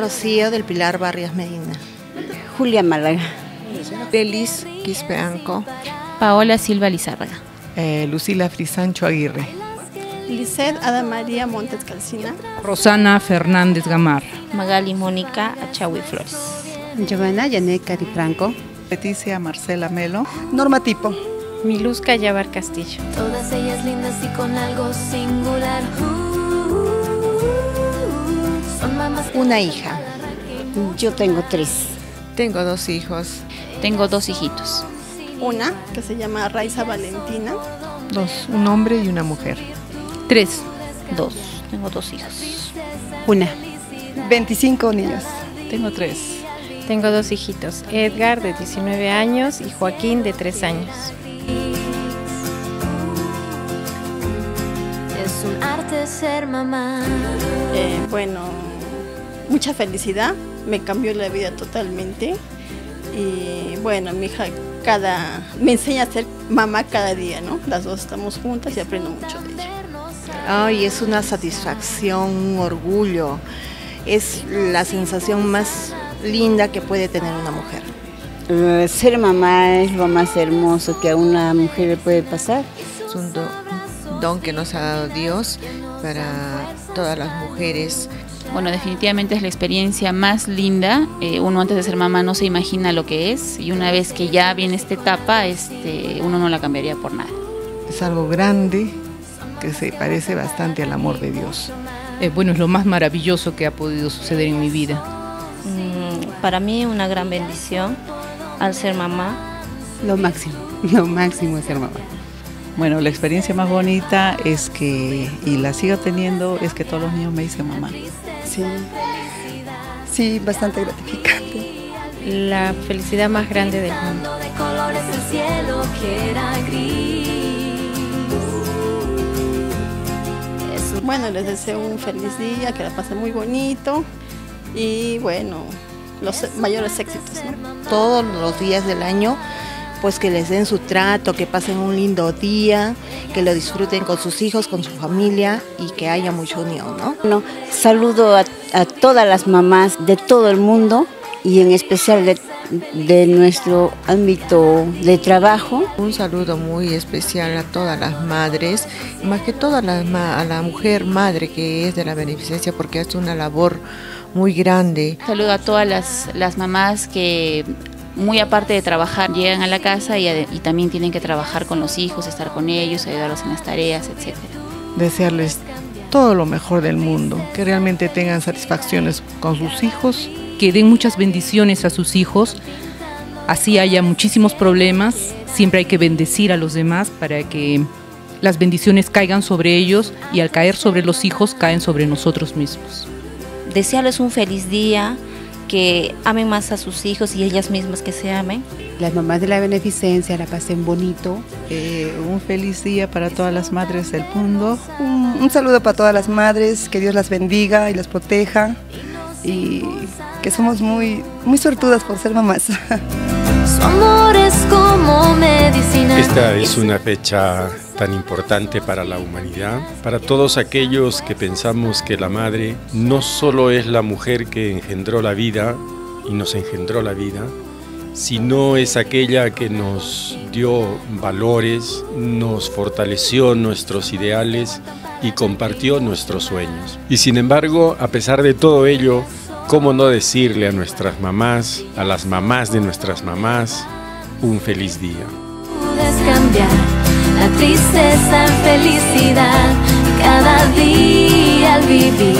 Rocío del Pilar Barrios Medina. Julia Málaga. Delis Quispeanco. Paola Silva Lizárraga. Eh, Lucila Frisancho Aguirre. Lisset Ada María Montes Calcina. Rosana Fernández Gamar. Magali Mónica Achawi Flores. Giovanna Yanet Carifranco. Leticia Marcela Melo. Norma Tipo. Miluska Yabar Castillo. Todas ellas lindas y con algo singular. Una hija. Yo tengo tres. Tengo dos hijos. Tengo dos hijitos. Una que se llama Raiza Valentina. Dos, un hombre y una mujer. Tres. Dos. Tengo dos hijos. Una. 25 niños. Tengo tres. Tengo dos hijitos, Edgar de 19 años y Joaquín de 3 años. Es un arte ser mamá. Eh, bueno, mucha felicidad, me cambió la vida totalmente. Y bueno, mi hija cada, me enseña a ser mamá cada día, ¿no? Las dos estamos juntas y aprendo mucho de ella. Ay, es una satisfacción, un orgullo. Es la sensación más linda que puede tener una mujer. Uh, ser mamá es lo más hermoso que a una mujer le puede pasar. Es un don, don que nos ha dado Dios para todas las mujeres. Bueno, definitivamente es la experiencia más linda. Eh, uno antes de ser mamá no se imagina lo que es y una vez que ya viene esta etapa, este, uno no la cambiaría por nada. Es algo grande que se parece bastante al amor de Dios. Eh, bueno, es lo más maravilloso que ha podido suceder en mi vida. Mm, para mí una gran bendición al ser mamá. Lo máximo, lo máximo es ser mamá. Bueno, la experiencia más bonita es que, y la sigo teniendo, es que todos los niños me dicen mamá. Sí, sí, bastante gratificante. La felicidad más grande del mundo. De colores el cielo que era gris. Bueno, les deseo un feliz día, que la pasen muy bonito y bueno, los mayores éxitos. ¿no? Todos los días del año pues que les den su trato, que pasen un lindo día, que lo disfruten con sus hijos, con su familia y que haya mucha unión, ¿no? Bueno, saludo a, a todas las mamás de todo el mundo y en especial de, de, nuestro ámbito de trabajo. Un saludo muy especial a todas las madres, más que todas las a la mujer madre que es de la beneficencia porque hace una labor muy grande. Saludo a todas las, las mamás que muy aparte de trabajar, llegan a la casa y, y, también tienen que trabajar con los hijos, estar con ellos, ayudarlos en las tareas, etc. Desearles todo lo mejor del mundo, que realmente tengan satisfacciones con sus hijos. Que den muchas bendiciones a sus hijos, así haya muchísimos problemas, siempre hay que bendecir a los demás para que las bendiciones caigan sobre ellos y al caer sobre los hijos caen sobre nosotros mismos. Desearles un feliz día, que amen más a sus hijos y ellas mismas que se amen. Las mamás de la beneficencia la pasen bonito. Eh, un feliz día para todas las madres del mundo. Un, un, saludo para todas las madres, que Dios las bendiga y las proteja y que somos muy, muy sortudas por ser mamás. Su como medicina. Esta es una fecha tan importante para la humanidad, para todos aquellos que pensamos que la madre no solo es la mujer que engendró la vida y nos engendró la vida, sino es aquella que nos dio valores, nos fortaleció nuestros ideales y compartió nuestros sueños. Y sin embargo, a pesar de todo ello, ¿cómo no decirle a nuestras mamás, a las mamás de nuestras mamás, un feliz día? la tristeza en felicidad, cada día al vivir,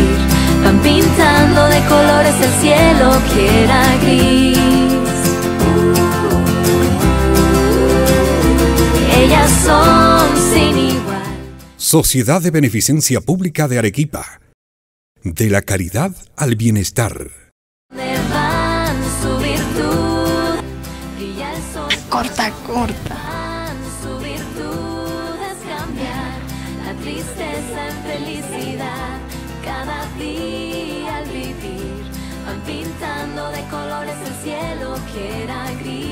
van pintando de colores el cielo que era gris. Ellas son sin igual. Sociedad de Beneficencia Pública de Arequipa. De la caridad al bienestar. Su virtud, corta, corta. tristeza en felicidad, cada día al vivir, van pintando de colores el cielo que era gris.